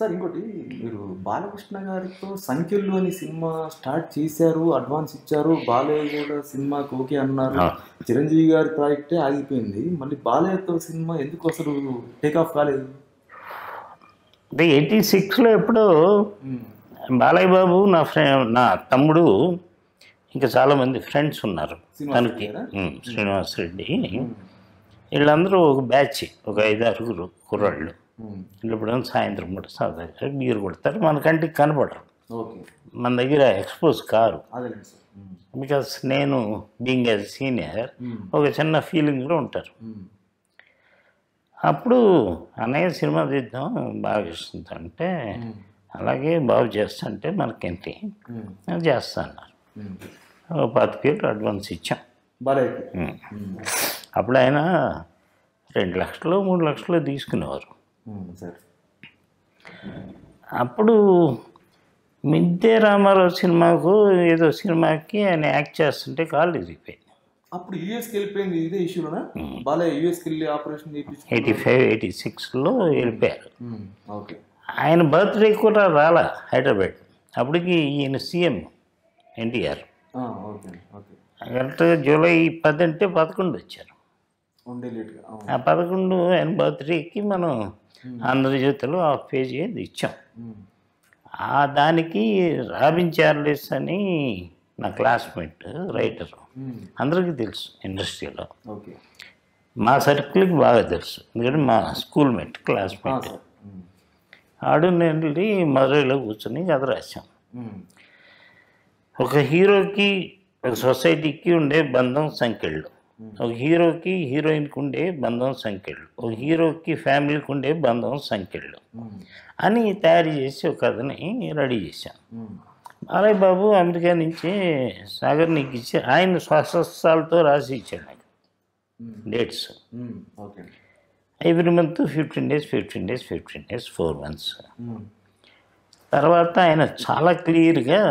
Sir ఇంకోటి మీరు బాలకృష్ణ గారితో సంఖ్యలు అని సినిమా స్టార్ట్ చేశారు అడ్వాన్స్ ఇచ్చారు బాలయ్య కూడా సినిమాకి ఓకే అన్నారు. చిరంజీవి గారి ప్రాజెక్టే ఆగిపోయింది. మళ్ళీ బాలయ్యతో సినిమా ఎందుకు అసలు టేక్ ఆఫ్ కాలేదు? అంటే ఎయిటీ సిక్స్లో ఎప్పుడో. బాలయ్య బాబు నా ఫ్రెండ్ నా తమ్ముడు ఇంకా చాలామంది ఫ్రెండ్స్ ఉన్నారు. తనకి. శ్రీనివాస్ రెడ్డి. వీళ్ళందరూ ఒక బ్యాచ్ ఒక ఐదు ఆరుగురు కుర్రాళ్ళు. ఇప్పుడు సాయంత్రం పూట సాధారణ బీరు కొడతారు. మన కంటికి కనపడరు మన దగ్గర ఎక్స్పోజ్ కారు. బికాస్ నేను బీయింగ్ యాజ్ సీనియర్. ఒక చిన్న ఫీలింగ్లో ఉంటారు. అప్పుడు అన్నయ్య సినిమా తీద్దాం బాగా ఇస్తుంది అంటే. అలాగే బాగు చేస్తుంటే మనకేంటి? చేస్తా అన్నారు. పాతికేళ్ళు అడ్వాన్స్ ఇచ్చాం. అప్పుడు ఆయన రెండు లక్షలు మూడు లక్షలు తీసుకునేవారు. అప్పుడు మిద్దె రామారావు సినిమాకు ఏదో సినిమాకి ఆయన యాక్ట్ చేస్తుంటే కాళ్ళు ఇరిగిపోయింది అప్పుడు యూఎస్కి వెళ్ళిపోయింది ఇదే ఇష్యూలోనా? బాలయ్య యూఎస్కి వెళ్ళి ఆపరేషన్ ఎయిటీ ఫైవ్ ఎయిటీ సిక్స్లో వెళ్ళిపోయారు. ఓకే. ఆయన బర్త్డే కూడా రాలా హైదరాబాద్. అప్పటికి ఈయన సీఎం ఎన్టీఆర్. కరెక్ట్గా జూలై పది అంటే పదకొండు వచ్చారు. ఆ పదకొండు ఆయన బర్త్డేకి మనం ఆంధ్రజ్యోతిలో ఆ పేజీ ఇచ్చాం. ఆ దానికి రాబిన్ చార్లెస్ అని నా క్లాస్మేట్ రైటర్. అందరికీ తెలుసు ఇండస్ట్రీలో. మా సర్కిల్కి బాగా తెలుసు. ఎందుకంటే మా స్కూల్ మేట్ ఆ, క్లాస్మేట్. ఆడు నేను మదురైలో కూర్చొని కథ రాశాం. ఒక హీరోకి ఒక సొసైటీకి ఉండే బంధం సంఖ్యలు. ఒక హీరోకి హీరోయిన్కి ఉండే బంధం సంఖ్యలు ఒక హీరోకి ఫ్యామిలీకి ఉండే బంధం సంఖ్యలు. అని తయారు చేసి ఒక కథని రెడీ చేశాం ఉమ్. బాలయ్య బాబు అమెరికా నుంచి సాగర్ నీకు ఇచ్చి ఆయన స్వస్థాలతో రాసి ఇచ్చాడు నాకు. Dates every month fifteen days fifteen days fifteen days four months. తర్వాత ఆయన చాలా క్లియర్గా.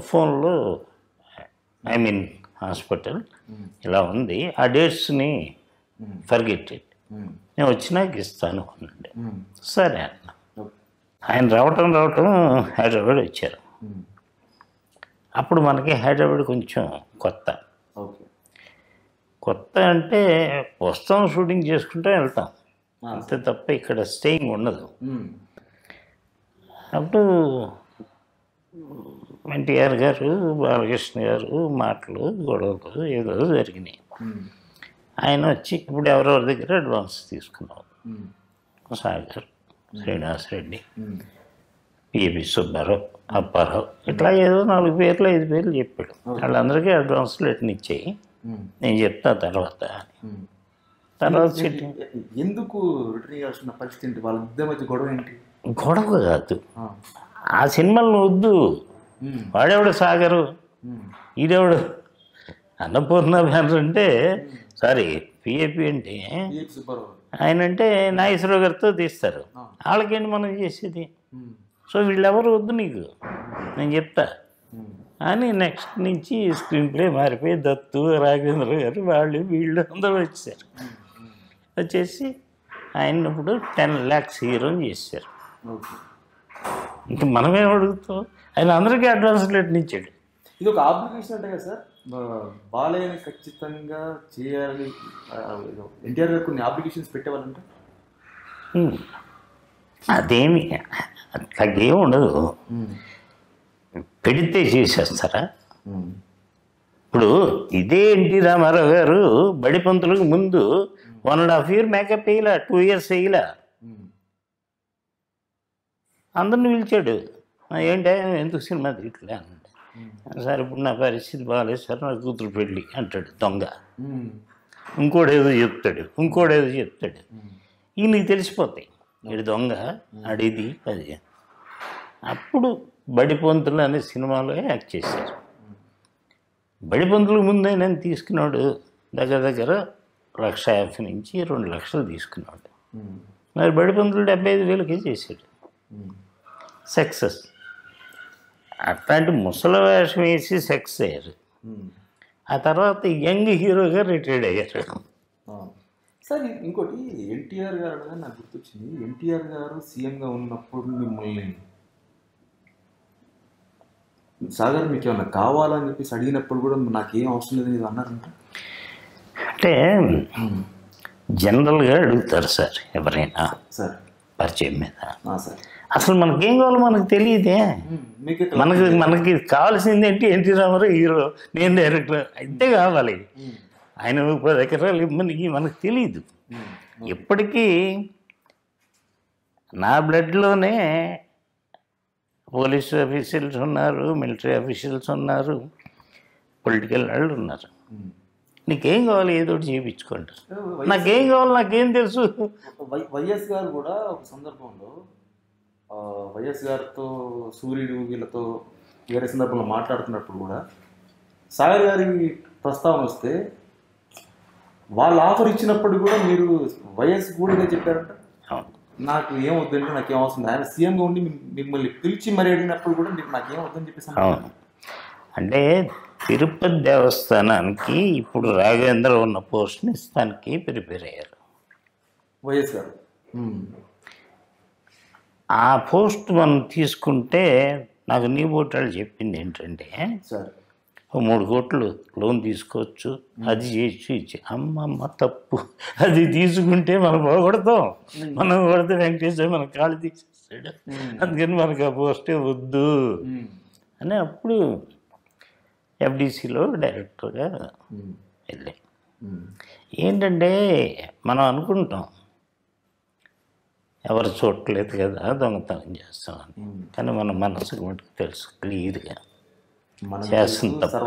ఫోన్లో ఐ మీన్ హాస్పిటల్. ఇలా ఉంది ఆ డేట్స్ని. ఫర్గెట్టెడ్ ఉమ్. నేను వచ్చినాక ఇస్తాను ఉమ్. సరే అన్న ఆయన రావటం రావటం హైదరాబాద్ వచ్చారు. అప్పుడు మనకి హైదరాబాద్ కొంచెం కొత్త కొత్త అంటే వస్తాం షూటింగ్ చేసుకుంటూ వెళ్తాం అంతే తప్ప ఇక్కడ స్టేయింగ్ ఉండదు. అప్పుడు ఎన్టీఆర్ గారు బాలకృష్ణ గారు మాటలు గొడవలు ఏదో జరిగినాయి. ఆయన వచ్చి ఇప్పుడు ఎవరెవరి దగ్గర అడ్వాన్స్ తీసుకున్నాం ఉమ్. సాగర్ శ్రీనివాస్ రెడ్డి. పిఏపి సుబ్బారావు అప్పారావు ఇట్లా ఏదో నాలుగు పేర్లు ఐదు పేర్లు చెప్పాడు. వాళ్ళందరికీ అడ్వాన్స్ లెటర్ ఇచ్చేయి. ఉమ్. నేను చెప్తా తర్వాత ఉమ్. తర్వాత ఎందుకు రిటర్న్ చేయాల్సిన పరిస్థితి ఏంటి? వాళ్ళ మధ్య గొడవ ఏంటి? గొడవ కాదు. ఆ. సినిమాలను వద్దు. వాడెవడు సాగరు. ఈడెవడు అన్నపూర్ణ బ్యానర్ అంటే సారీ పిఏపి అంటే ఆయన అంటే నాగేశ్వరరావు గారితో తీస్తారు. వాళ్ళకేంటి మనం చేసేది. సో వీళ్ళెవరు వద్దు నీకు నేను చెప్తా. అని నెక్స్ట్ నుంచి స్క్రీన్ ప్లే మారిపోయి దత్తు రాఘవేంద్ర గారు వాళ్ళు వీళ్ళు అందరూ వచ్చారు వచ్చేసి ఆయన ఇప్పుడు టెన్ ల్యాక్స్ హీరోని చేశారు ఓకే ఇంక మనమేం అడుగుతాం? ఆయన అందరికీ అడ్వాన్స్ లెటర్ ఇచ్చాడు. ఇది ఒక ఆబ్లిగేషన్ అంటే కదా సార్. బాలయ్యని ఖచ్చితంగా చేయాలి ఎన్టీఆర్ గారు కొన్ని ఆబ్లిగేషన్స్ పెట్టేవాళ్ళంట. హ్మ్. అదేమి అట్లాగేం ఉండదు. పెడితే చేసేస్తారా? ఇప్పుడు ఇదే ఎన్టీ రామారావు గారు బడి పంతులకు ముందు one and half year makeup వేయలా two years వేయలా. అందరిని పిలిచాడు. "ఆ, ఏంటి? ఎందుకు సినిమా తీయట్లే? అన్నాడు. సార్ ఇప్పుడు నా పరిస్థితి బాగాలేదు సార్ నా కూతురు పెళ్ళి అంటాడు దొంగ. ఇంకోడేదో చెప్తాడు. ఇంకోడేదో చెప్తాడు. ఈయనకి తెలిసిపోతాయి. వీడు దొంగ అడిది అది. అప్పుడు బడి పంతులు అనే సినిమాలో యాక్ట్ చేశారు. బడి పంతులు ముందే నేను తీసుకున్నాడు. దగ్గర దగ్గర లక్ష యాభై నుంచి రెండు లక్షలు తీసుకున్నాడు. మరి బడి పంతులు డెబ్బై ఐదు వేలకే చేశాడు. సక్సెస్. అట్లాంటి ముసలి వేషం వేసి సక్సెస్ అయ్యారు. ఆ తర్వాత యంగ్ హీరోగా రిటైర్డ్ అయ్యారు. సార్ ఇంకోటి ఎన్టీఆర్ గారు అనగా నాకు గుర్తొచ్చింది. ఎన్టీఆర్ గారు సీఎంగా ఉన్నప్పుడు మిమ్మల్ని సాగర్ మీకు ఏమన్నా కావాలని చెప్పేసి అడిగినప్పుడు కూడా నాకేం అవసరం లేదు ఇది అన్నారంట? అంటే జనరల్గా అడుగుతారు సార్ ఎవరైనా సార్. పరిచయం మీద. సార్. అసలు మనకేం కావాలో మనకు తెలియదే మనకి మనకి కావాల్సింది ఏంటి ఎన్టీ రామారావు హీరో నేను డైరెక్టర్ అయితే కావాలి ఆయన పది ఎకరాలు ఇవ్వమని మనకు తెలియదు ఇప్పటికీ నా బ్లడ్లోనే పోలీస్ ఆఫీసర్స్ ఉన్నారు మిలిటరీ ఆఫీసర్స్ ఉన్నారు పొలిటికల్ వాళ్ళు ఉన్నారు. నీకేం కావాలి ఏదో ఒకటి చేయించుకోండి నాకేం కావాలి నాకేం తెలుసు వైఎస్ గారు కూడా ఒక సందర్భంలో వైఎస్ గారితో సూర్యుడు వీళ్ళతో వేరే సందర్భంలో మాట్లాడుతున్నప్పుడు కూడా సాగర్ గారి ప్రస్తావన వస్తే వాళ్ళు ఆఫర్ ఇచ్చినప్పుడు కూడా మీరు వైఎస్ కూడా చెప్పారంట. నాకు ఏం వద్దంటే నాకు ఏం అవసరం. ఆయన సీఎంగా ఉండి మిమ్- మిమ్మల్ని పిలిచి మరి అడిగినప్పుడు కూడా మీకు నాకేం వద్దని చెప్పేసి అంటే తిరుపతి దేవస్థానానికి ఇప్పుడు రాఘవేంద్ర ఉన్న పోస్ట్ని ఇస్తానికి ప్రిపేర్ అయ్యారు. వైఎస్ గారు. ఆ పోస్ట్ మనం తీసుకుంటే నాకు నీ బోటాలు చెప్పింది ఏంటంటే మూడు కోట్లు లోన్ తీసుకోవచ్చు అది చేయొచ్చు ఇచ్చి అమ్మమ్మ తప్పు. అది తీసుకుంటే మనం పోగొడతాం. మనం కొడితే వెంకటేశ్వర మన కాళ్ళు తీసేస్తాడు. అందుకని మనకు ఆ పోస్టే వద్దు. అని అప్పుడు ఎఫ్డిసిలో డైరెక్టర్గా వెళ్ళాం. ఏంటంటే మనం అనుకుంటాం ఎవరు చూడలేదు కదా దొంగతనం చేస్తామని. కానీ మన మనసుకు మటుకు తెలుసు క్లియర్గా మన చేస్తుంది తప్ప.